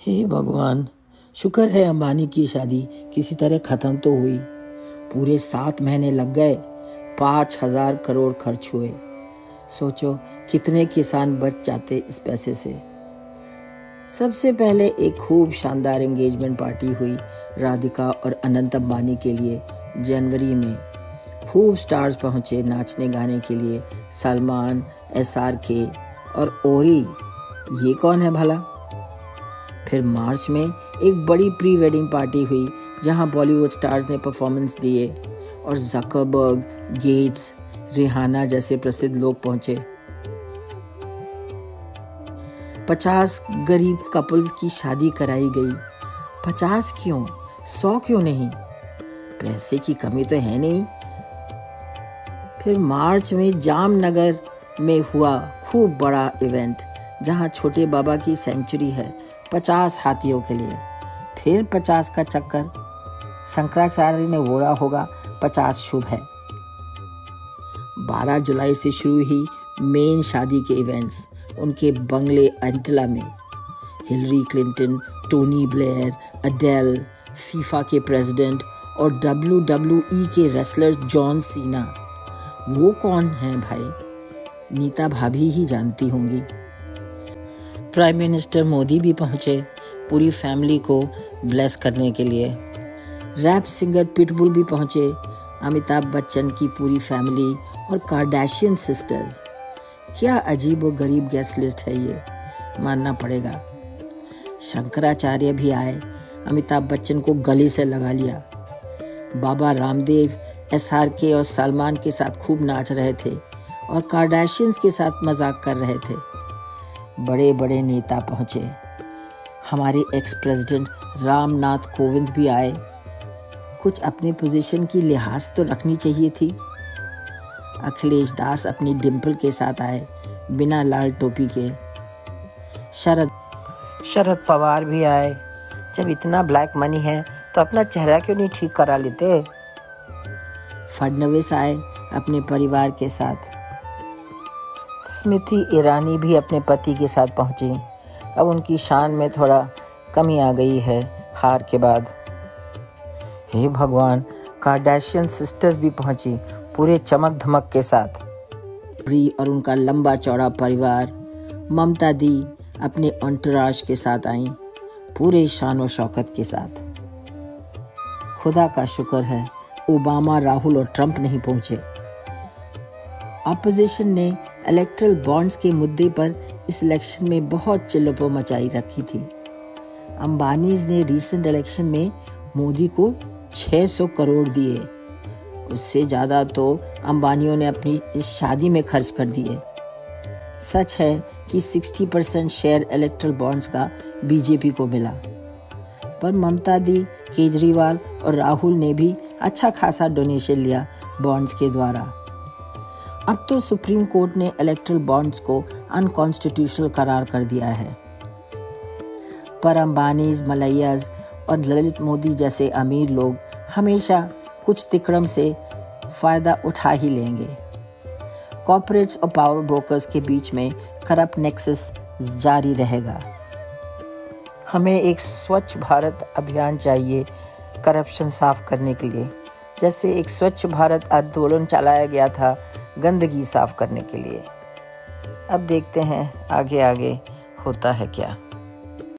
हे भगवान, शुक्र है अंबानी की शादी किसी तरह ख़त्म तो हुई। पूरे सात महीने लग गए, पाँच हज़ार करोड़ खर्च हुए। सोचो, कितने किसान बच जाते इस पैसे से। सबसे पहले एक खूब शानदार एंगेजमेंट पार्टी हुई राधिका और अनंत अंबानी के लिए जनवरी में। खूब स्टार्स पहुँचे नाचने गाने के लिए, सलमान एस आर के और ओरी। ये कौन है भला? फिर मार्च में एक बड़ी प्री वेडिंग पार्टी हुई, जहाँ बॉलीवुड स्टार्स ने परफॉर्मेंस दिए और जकरबर्ग गेट्स रिहाना जैसे प्रसिद्ध लोग पहुँचे। पचास गरीब कपल्स की शादी कराई गई। पचास क्यों? सौ क्यों नहीं? पैसे की कमी तो है नहीं। फिर मार्च में जामनगर में हुआ खूब बड़ा इवेंट जहाँ छोटे बाबा की सेंचुरी है, पचास हाथियों के लिए। फिर पचास का चक्कर। शंकराचार्य ने बोला होगा, पचास शुभ है। 12 जुलाई से शुरू ही मेन शादी के इवेंट्स उनके बंगले अंटला में। Hillary Clinton, Tony Blair Adele FIFA के प्रेसिडेंट और डब्ल्यू डब्ल्यू ई के रेसलर जॉन सीना। वो कौन है भाई? नीता भाभी ही जानती होंगी। प्राइम मिनिस्टर मोदी भी पहुँचे पूरी फैमिली को ब्लेस करने के लिए। रैप सिंगर पिटबुल भी पहुँचे अमिताभ बच्चन की पूरी फैमिली और कार्डाशियन सिस्टर्स क्या अजीब और गरीब गेस्ट लिस्ट है ये, मानना पड़ेगा। शंकराचार्य भी आए अमिताभ बच्चन को गली से लगा लिया। बाबा रामदेव एस आर के और सलमान के साथ खूब नाच रहे थे और कार्डाशियंस के साथ मज़ाक कर रहे थे। बड़े बड़े नेता पहुँचे। हमारे एक्स प्रेसिडेंट रामनाथ कोविंद भी आए। कुछ अपने पोजीशन की लिहाज तो रखनी चाहिए थी। अखिलेश दास अपनी डिम्पल के साथ आए, बिना लाल टोपी के। शरद शरद पवार भी आए। जब इतना ब्लैक मनी है तो अपना चेहरा क्यों नहीं ठीक करा लेते? फडनवीस आए अपने परिवार के साथ। स्मृति ईरानी भी अपने पति के साथ पहुँची। अब उनकी शान में थोड़ा कमी आ गई है हार के बाद। हे भगवान कार्डाशियन सिस्टर्स भी पहुँची पूरे चमक धमक के साथ। ब्री और उनका लंबा चौड़ा परिवार, ममता दी अपने अंतराज के साथ आई, पूरे शान और शौकत के साथ। खुदा का शुक्र है, ओबामा, राहुल और ट्रंप नहीं पहुँचे। अपोजिशन ने इलेक्ट्रल बॉन्ड्स के मुद्दे पर इस इलेक्शन में बहुत चिल्लपो मचाई रखी थी। अंबानीज ने रीसेंट इलेक्शन में मोदी को 600 करोड़ दिए। उससे ज़्यादा तो अंबानियों ने अपनी इस शादी में खर्च कर दिए। सच है कि 60 परसेंट शेयर इलेक्ट्रल बॉन्ड्स का बीजेपी को मिला। पर ममता दी, केजरीवाल और राहुल ने भी अच्छा खासा डोनेशन लिया बॉन्ड्स के द्वारा। अब तो सुप्रीम कोर्ट ने इलेक्ट्रल बॉन्ड्स को अनकॉन्स्टिट्यूशनल करार कर दिया है। पर अंबानीज, मलैयाज और ललित मोदी जैसे अमीर लोग हमेशा कुछ तिकड़म से फ़ायदा उठा ही लेंगे। कॉपोरेट्स और पावर ब्रोकर्स के बीच में करप्ट नेक्सस जारी रहेगा। हमें एक स्वच्छ भारत अभियान चाहिए करप्शन साफ़ करने के लिए। जैसे एक स्वच्छ भारत आंदोलन चलाया गया था गंदगी साफ़ करने के लिए। अब देखते हैं आगे आगे होता है क्या।